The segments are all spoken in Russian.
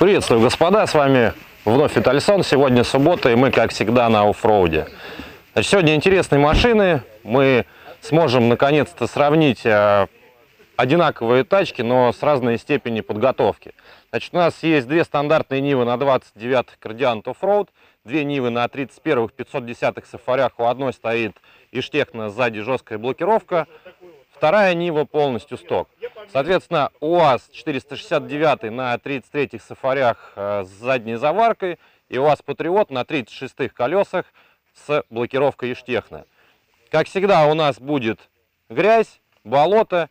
Приветствую, господа, с вами вновь Витальсон. Сегодня суббота, и мы, как всегда, на оффроуде. Сегодня интересные машины. Мы сможем, наконец-то, сравнить э, одинаковые тачки, но с разной степенью подготовки. Значит, у нас есть две стандартные Нивы на 29-х Кардиант Offroad, две Нивы на 31-х 510-х Сафарях. У одной стоит Иштехна, сзади жесткая блокировка, вторая Нива полностью сток. Соответственно, УАЗ 469 на 33-х Сафарях э, с задней заваркой и УАЗ Патриот на 36-х колесах с блокировкой Иштехна. Как всегда, у нас будет грязь, болото,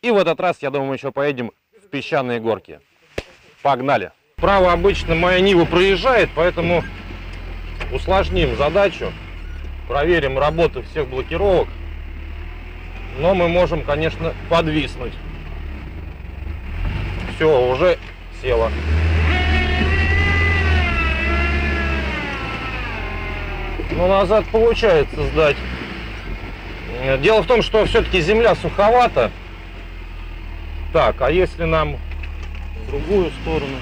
и в этот раз, я думаю, мы еще поедем в песчаные горки. Погнали! Право обычно моя Нива проезжает, поэтому усложним задачу. Проверим работу всех блокировок. Но мы можем, конечно, подвиснуть. Все, уже села. Но назад получается сдать. Дело в том, что все-таки земля суховата. Так, а если нам в другую сторону?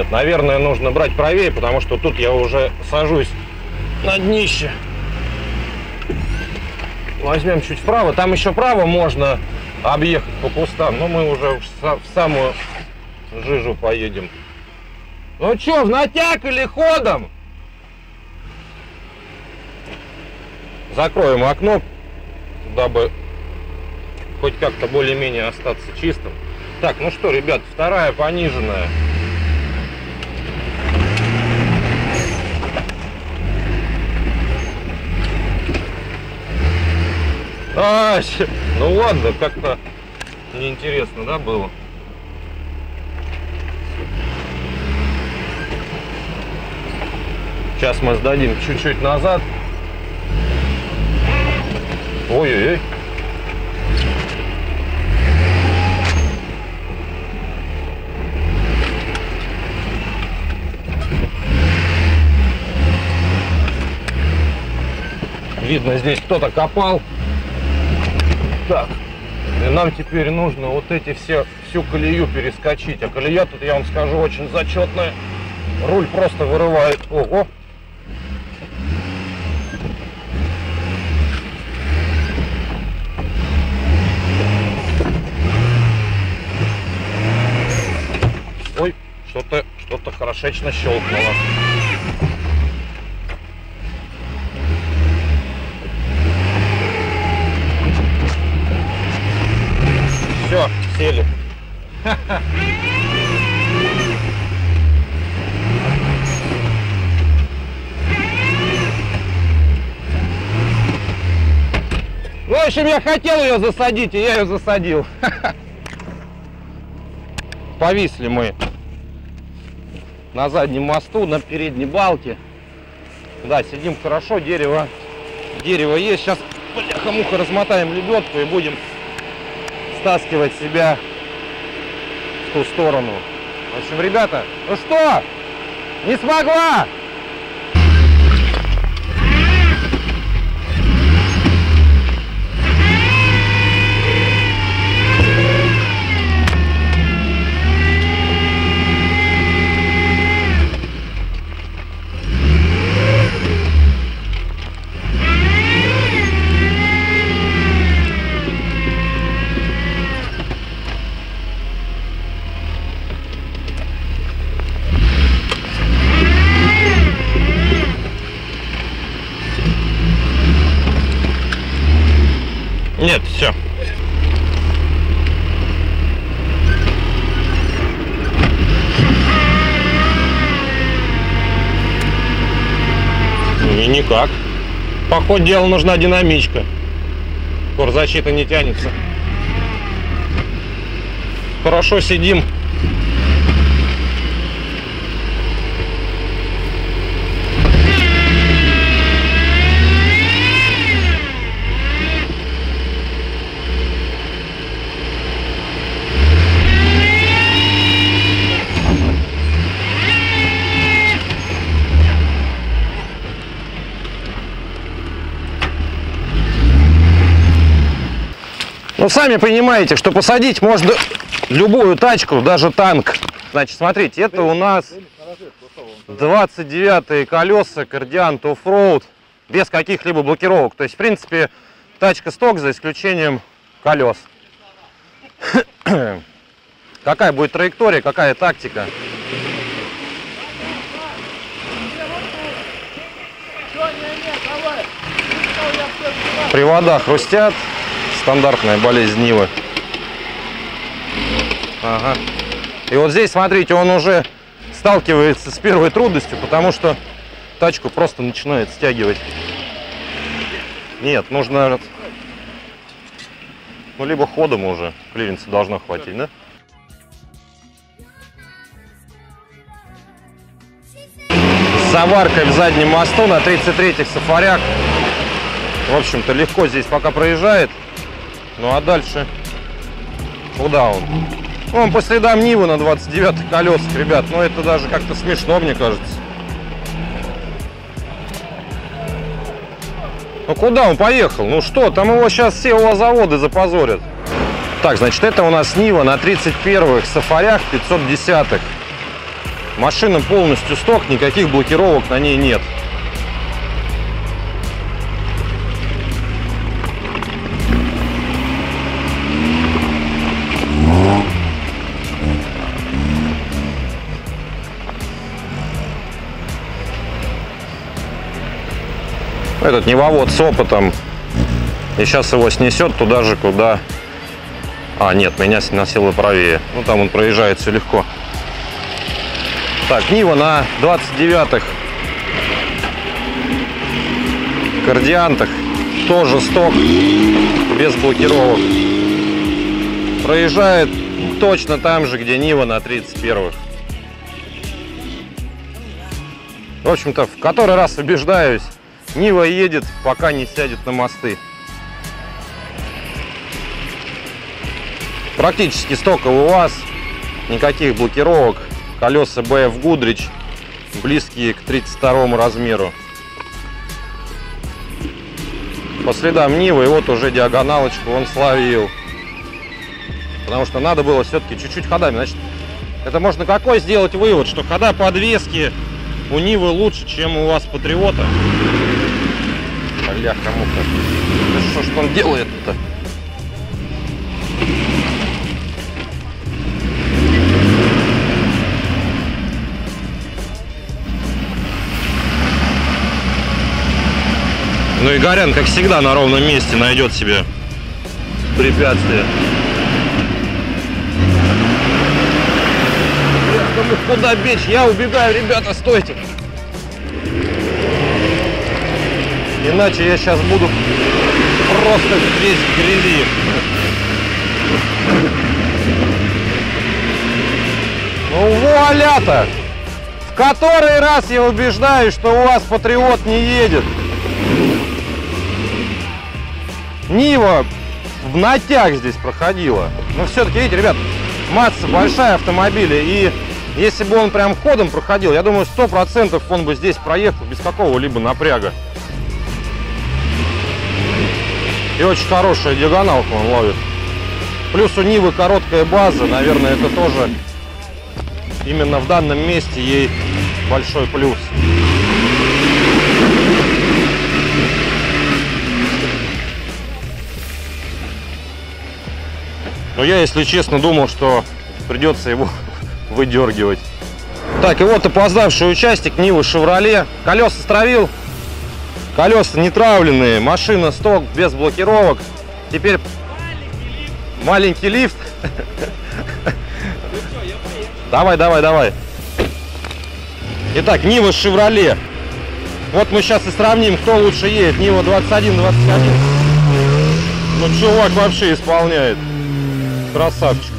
Нет, наверное, нужно брать правее, потому что тут я уже сажусь на днище. Возьмем чуть вправо. Там еще право можно объехать по кустам, но мы уже в самую жижу поедем. Ну что, в натяг или ходом? Закроем окно, дабы хоть как-то более-менее остаться чистым. Так, ну что, ребят, вторая пониженная. А, ну ладно, как-то неинтересно, да, было? Сейчас мы сдадим чуть-чуть назад. Ой-ой-ой. Видно, здесь кто-то копал. Так, нам теперь нужно вот эти все, всю колею перескочить. А колея тут, я вам скажу, очень зачетная. Руль просто вырывает. Ого! Что-то что-то хорошечно щелкнуло. Все, сели. В общем, я хотел ее засадить, и я ее засадил. Повисли мы на заднем мосту, на передней балке. Да, сидим хорошо, дерево, дерево есть. Сейчас, бляха-муха, размотаем лебедку и будем стаскивать себя в ту сторону. В общем, ребята, ну что, не смогла? Нет, все. И никак. По ходу дела нужна динамичка. Корзащита не тянется. Хорошо сидим. Сами понимаете, что посадить можно любую тачку, даже танк. Значит, смотрите, это у нас 29 колеса Кардиант Offroad без каких-либо блокировок. То есть, в принципе, тачка сток за исключением колес. Какая будет траектория, какая тактика? Привода хрустят. Стандартная болезнь Нивы. Ага. И вот здесь, смотрите, он уже сталкивается с первой трудностью, потому что тачку просто начинает стягивать. Нет, нужно... Ну, либо ходом уже клиренса должно хватить, да? С заваркой в заднем мосту на 33-х сафарях. В общем-то, легко здесь пока проезжает. Ну, а дальше... Куда он? Он по следам Нивы на 29 колесах, ребят. Ну, это даже как-то смешно, мне кажется. Ну, куда он поехал? Ну что, там его сейчас все заводы запозорят. Так, значит, это у нас Нива на 31-х сафарях 510-х. Машина полностью сток, никаких блокировок на ней нет. Этот невовод с опытом. И сейчас его снесет туда же, куда... А, нет, меня сносило правее. Ну, там он проезжает все легко. Так, Нива на 29-х. Кардиантах. Тоже сток. Без блокировок. Проезжает точно там же, где Нива на 31-х. В общем-то, в который раз убеждаюсь, Нива едет, пока не сядет на мосты. Практически стоковый УАЗ, никаких блокировок. Колеса BF Goodrich, близкие к 32 размеру. По следам Нивы, и вот уже диагоналочку он словил. Потому что надо было все-таки чуть-чуть ходами. Значит, это можно какой сделать вывод, что хода подвески у Нивы лучше, чем у вас Патриота. Бляха-муха. Да что ж он делает-то? Ну и Горян, как всегда, на ровном месте найдет себе препятствие. Куда бечь? Я убегаю, ребята, стойте! Иначе я сейчас буду просто весь в грязи. Ну вуаля-то! В который раз я убеждаюсь, что у вас патриот не едет. Нива в натяг здесь проходила. Но все-таки, видите, ребят, масса большая автомобиля. И если бы он прям ходом проходил, я думаю, сто процентов он бы здесь проехал без какого-либо напряга. И очень хорошая диагоналка он ловит. Плюс у Нивы короткая база, наверное, это тоже именно в данном месте ей большой плюс. Но я, если честно, думал, что придется его выдергивать. Так, и вот опоздавший участник Нивы Шевроле. Колеса стравил, Колеса не травленные, машина сток без блокировок. Теперь маленький лифт. Давай, давай, давай. Итак, Нива Шевроле. Вот мы сейчас и сравним, кто лучше едет. Нива 21, 21. Ну, чувак вообще исполняет. Красавчик.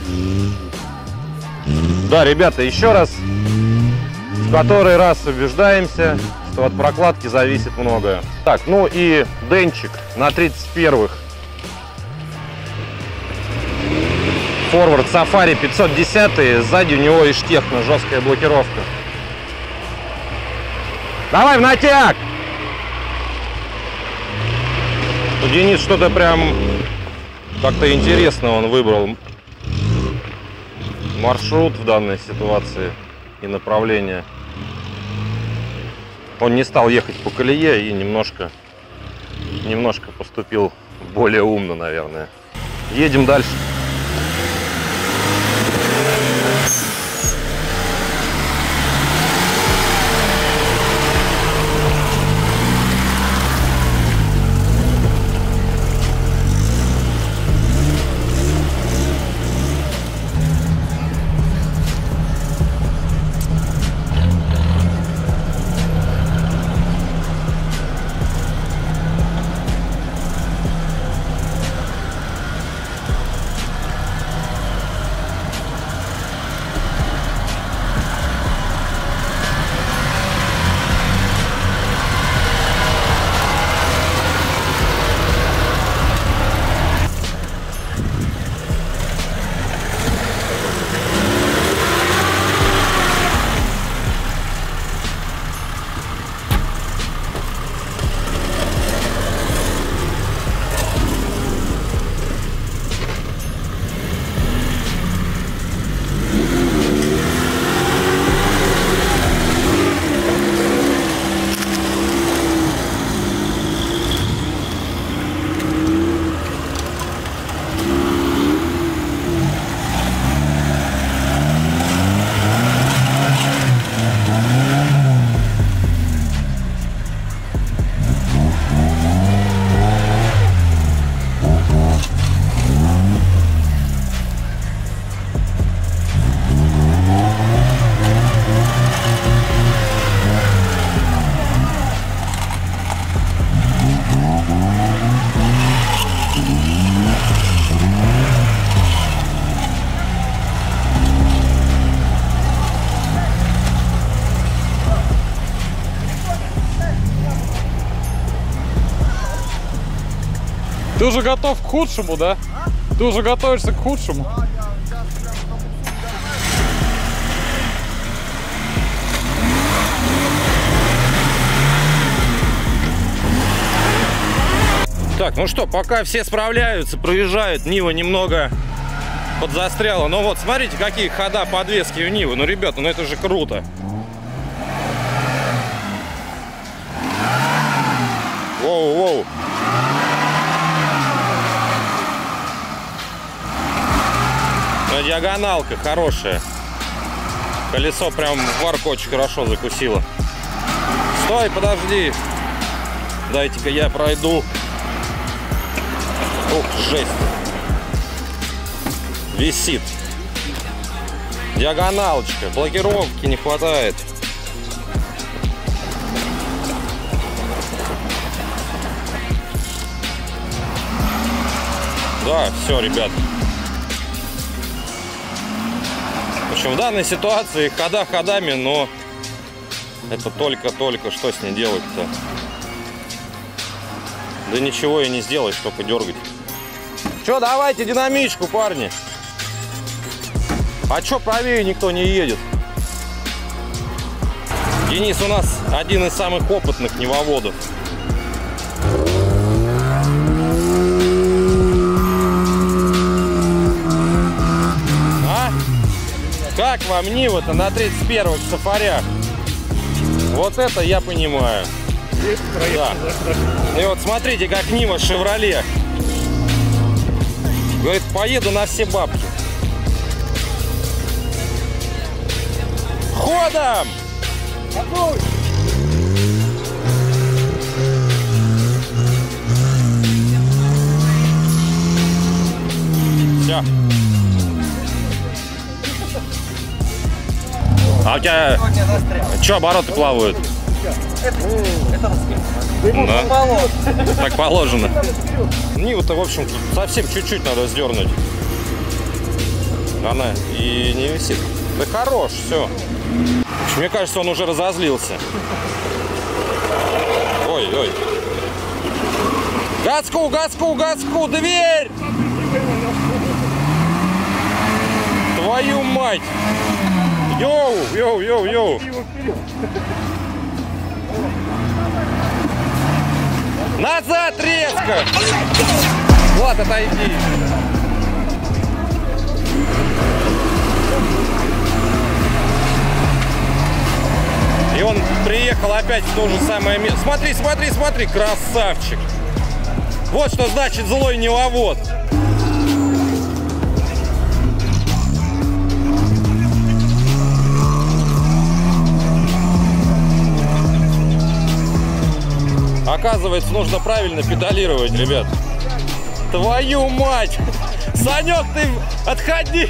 Да, ребята, еще раз, в который раз убеждаемся, что от прокладки зависит многое. Так, ну и денчик на 31-х. Форвард Safari 510, сзади у него и штехна, жесткая блокировка. Давай в натяг! У Денис что-то прям Как-то интересно он выбрал маршрут в данной ситуации и направление. Он не стал ехать по колее и немножко, немножко поступил более умно, наверное. Едем дальше. Уже готов к худшему, да? Ты уже готовишься к худшему? Так, ну что, пока все справляются, проезжают, Нива немного подзастряла. Но вот, смотрите, какие хода подвески у Нивы. Ну, ребята, ну это же круто. Воу-воу. Диагоналка хорошая. Колесо прям в арку очень хорошо закусило. Стой, подожди. Дайте-ка я пройду. Ух, жесть. Висит. Диагоналочка. Блокировки не хватает. Да, все, ребят. Общем, в данной ситуации хода ходами, но это только-только что с ней делать-то? Да ничего и не сделаешь, только дергать. Че, давайте динамичку, парни. А че правее никто не едет? Денис у нас один из самых опытных невоводов. Вам Нива-то на 31-х сафарях? Вот это я понимаю. Да. И вот смотрите, как Нива Шевроле. Говорит, поеду на все бабки. Ходом! Все. А у тебя что, обороты плавают? Да. Так положено. Ниву-то, в общем, совсем чуть-чуть надо сдернуть. Она и не висит. Да хорош, все. Мне кажется, он уже разозлился. Ой, ой. Газку, газку, газку, дверь! Твою мать! Йоу, йоу, йоу, йоу. Назад резко! Влад, отойди. И он приехал опять в то же самое место. Смотри, смотри, смотри, красавчик. Вот что значит злой нивовод. Оказывается, нужно правильно педалировать, ребят. Твою мать! Санек, ты отходи!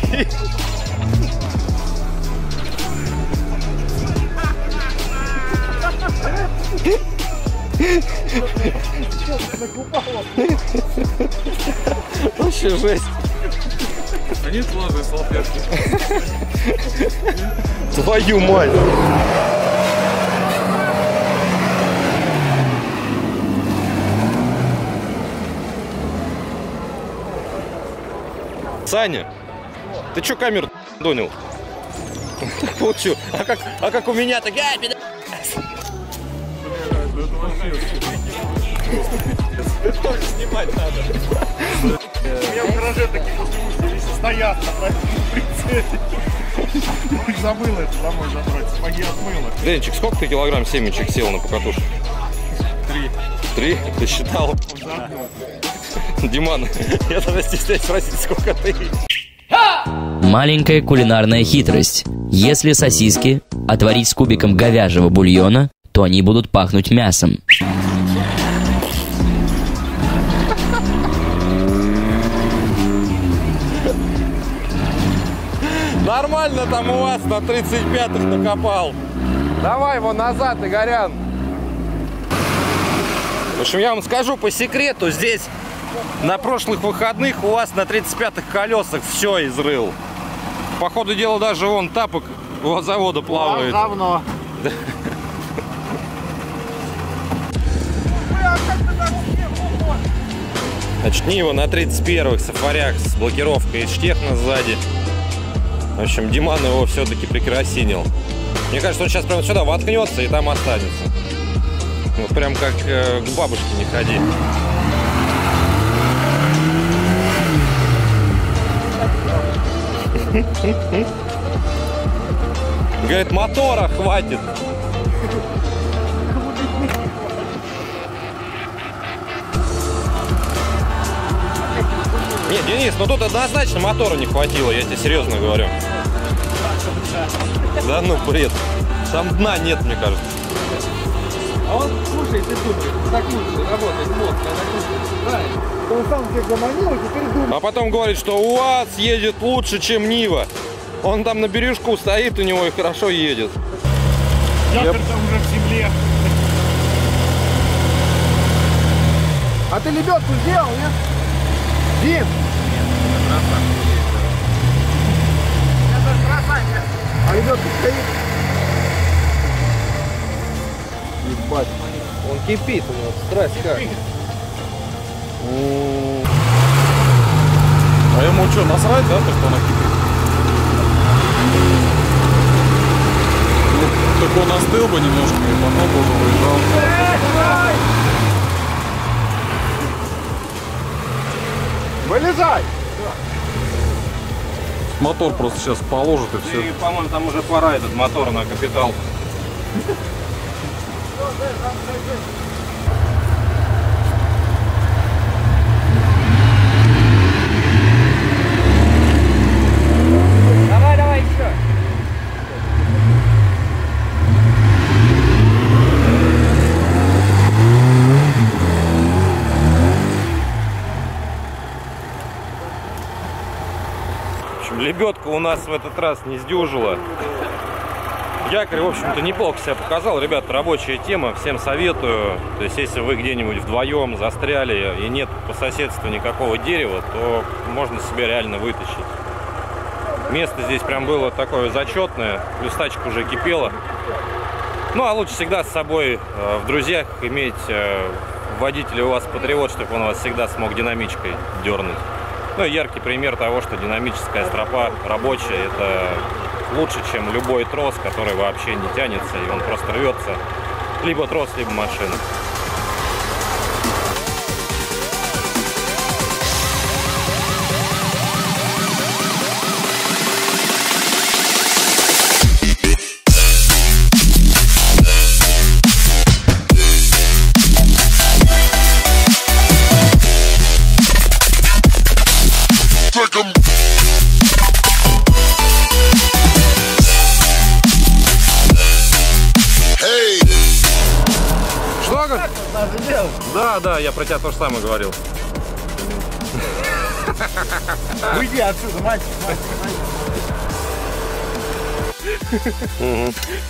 Вообще жесть. Они сложные салфетки. Твою мать! Саня, ты чё камеру донил? Получил. А как, а как у меня так? А, пидор- Снимать надо. У меня в гараже такие вот стоят на прицеле. Забыл это домой забрать, сапоги отмыла. Денчик, сколько ты килограмм семечек сел на покатушку? Три. Три? Ты считал? Диман, я даже стесняюсь спросить, сколько ты? Маленькая кулинарная хитрость. Если сосиски отварить с кубиком говяжьего бульона, то они будут пахнуть мясом. Нормально там у вас на 35-х накопал. Давай его назад, Игорян. В общем, я вам скажу по секрету, здесь на прошлых выходных у вас на 35-х колесах все изрыл. По ходу дела даже вон тапок у завода плавает. Говно. Значит, Нива на 31-х сафарях с блокировкой из Штехна сзади. В общем, Диман его все-таки прекрасинил. Мне кажется, он сейчас прямо сюда воткнется и там останется. Вот прям как э, к бабушке не ходи. Говорит, мотора хватит. Нет, Денис, ну тут однозначно мотора не хватило, я тебе серьезно говорю. Да ну бред. Там дна нет, мне кажется. А он, слушай, ты думаешь, так лучше работает мозг, а так лучше. Правильно. Он сам всех заманил, и теперь думает. А потом говорит, что УАЗ едет лучше, чем Нива. Он там на бережку стоит у него и хорошо едет. Якорь там уже в земле. А ты лебедку сделал, нет? Дим! Кипит у него, страсть как. А ему что, насрать, да, то, что она кипит? Ну, так он остыл бы немножко, и потом уже уезжал. Вылезай! Мотор просто сейчас положит и все. И, по-моему, там уже пора этот мотор на капитал. Давай, давай еще. В общем, лебедка у нас в этот раз не сдюжила. Якорь, в общем-то, неплохо себя показал. Ребята, рабочая тема, всем советую. То есть, если вы где-нибудь вдвоем застряли и нет по соседству никакого дерева, то можно себя реально вытащить. Место здесь прям было такое зачетное, плюс тачка уже кипела. Ну, а лучше всегда с собой э, в друзьях иметь э, водителя у вас патриот, чтобы он вас всегда смог динамичкой дернуть. Ну, яркий пример того, что динамическая стропа рабочая, это лучше, чем любой трос, который вообще не тянется, и он просто рвется. Либо трос, либо машина. Что? Шлагер? Да, да, я про тебя то же самое говорил. Уйди отсюда, мальчик, мальчик, мальчик.